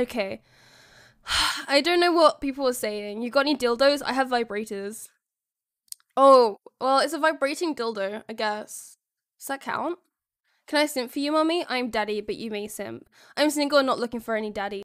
Okay. I don't know what people are saying. You got any dildos? I have vibrators. Oh, well, it's a vibrating dildo, I guess. Does that count? Can I simp for you, mommy? I'm daddy, but you may simp. I'm single and not looking for any daddy.